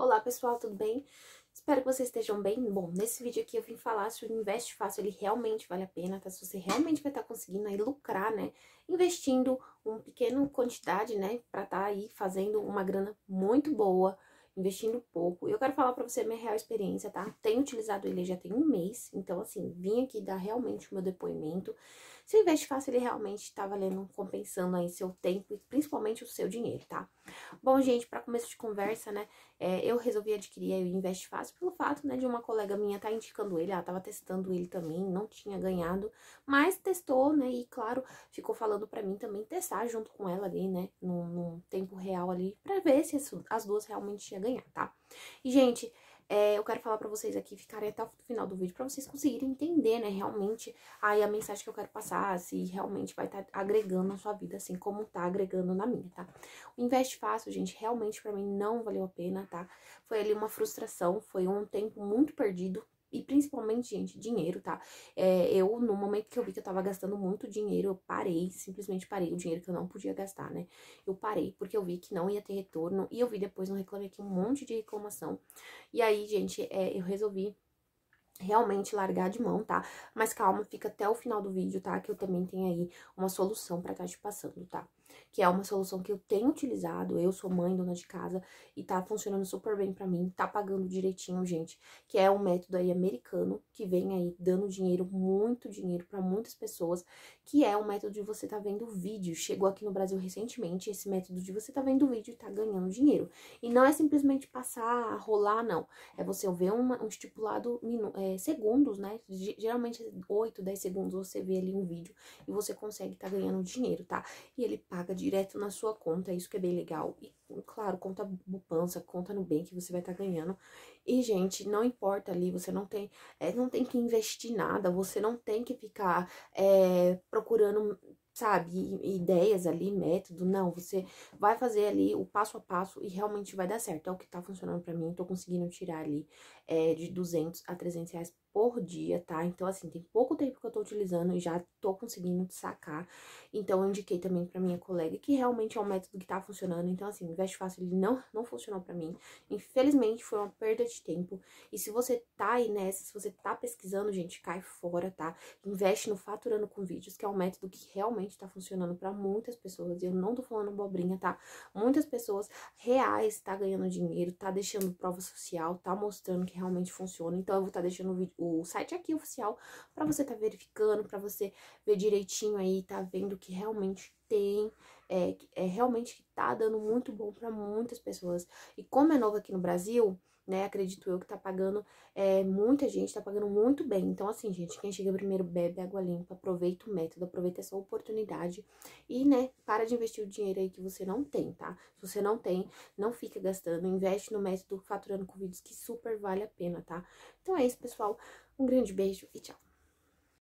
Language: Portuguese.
Olá pessoal, tudo bem? Espero que vocês estejam bem. Bom, nesse vídeo aqui eu vim falar se o Investe Fácil ele realmente vale a pena, tá? Se você realmente vai estar tá conseguindo aí lucrar, né? Investindo uma pequena quantidade, né? Pra estar tá aí fazendo uma grana muito boa, investindo pouco. Eu quero falar pra você minha real experiência, tá? Tenho utilizado ele já tem um mês, então assim, vim aqui dar realmente o meu depoimento. Se o Investe Fácil, ele realmente está valendo, compensando aí seu tempo e principalmente o seu dinheiro, tá? Bom, gente, para começo de conversa, né, é, eu resolvi adquirir o Investe Fácil pelo fato, né, de uma colega minha tá indicando ele, ela tava testando ele também, não tinha ganhado, mas testou, né, e claro, ficou falando para mim também testar junto com ela ali, né, num, num tempo real ali, para ver se as, as duas realmente iam ganhar, tá? E, gente, é, eu quero falar pra vocês aqui, ficarem até o final do vídeo, pra vocês conseguirem entender, né, realmente, aí a mensagem que eu quero passar, se realmente vai estar tá agregando na sua vida, assim como tá agregando na minha, tá? O Investe Fácil, gente, realmente pra mim não valeu a pena, tá? Foi ali uma frustração, foi um tempo muito perdido, e principalmente, gente, dinheiro, tá? É, eu, no momento que eu vi que eu tava gastando muito dinheiro, eu parei, simplesmente parei o dinheiro que eu não podia gastar, né? Eu parei porque eu vi que não ia ter retorno e eu vi depois no Reclame Aqui um monte de reclamação. E aí, gente, é, eu resolvi realmente largar de mão, tá? Mas calma, fica até o final do vídeo, tá? Que eu também tenho aí uma solução pra estar tá te passando, tá? Que é uma solução que eu tenho utilizado, eu sou mãe, dona de casa, e tá funcionando super bem para mim, tá pagando direitinho, gente, que é um método aí americano, que vem aí dando dinheiro, muito dinheiro para muitas pessoas, que é um método de você tá vendo vídeo, chegou aqui no Brasil recentemente, esse método de você tá vendo vídeo e tá ganhando dinheiro, e não é simplesmente passar, rolar, não, é você ver uma, um estipulado é, segundos, né, geralmente 8, 10 segundos você vê ali um vídeo e você consegue tá ganhando dinheiro, tá, e ele paga direto na sua conta, isso que é bem legal. E, claro, conta poupança, conta no bem que você vai estar tá ganhando. E, gente, não importa ali, você não tem, é, não tem que investir nada, você não tem que ficar é, procurando sabe, ideias ali, método, não, você vai fazer ali o passo a passo e realmente vai dar certo, é o que tá funcionando para mim, tô conseguindo tirar ali é, de 200 a 300 reais por dia, tá? Então, assim, tem pouco tempo que eu tô utilizando e já tô conseguindo sacar. Então, eu indiquei também pra minha colega que realmente é um método que tá funcionando. Então, assim, Investe Fácil, ele não, não funcionou pra mim. Infelizmente, foi uma perda de tempo. E se você tá aí nessa, se você tá pesquisando, gente, cai fora, tá? Investe no Faturando com Vídeos, que é um método que realmente tá funcionando pra muitas pessoas. E eu não tô falando bobrinha, tá? Muitas pessoas reais tá ganhando dinheiro, tá deixando prova social, tá mostrando que realmente funciona. Então, eu vou estar tá deixando o vídeo o site aqui oficial para você tá verificando, para você ver direitinho aí, tá vendo que realmente tem, é, é realmente que tá dando muito bom para muitas pessoas. E como é novo aqui no Brasil, né, acredito eu que tá pagando, é, muita gente tá pagando muito bem. Então, assim, gente, quem chega primeiro bebe água limpa, aproveita o método, aproveita essa oportunidade e, né, para de investir o dinheiro aí que você não tem, tá? Se você não tem, não fica gastando, investe no método faturando com vídeos que super vale a pena, tá? Então é isso, pessoal. Um grande beijo e tchau.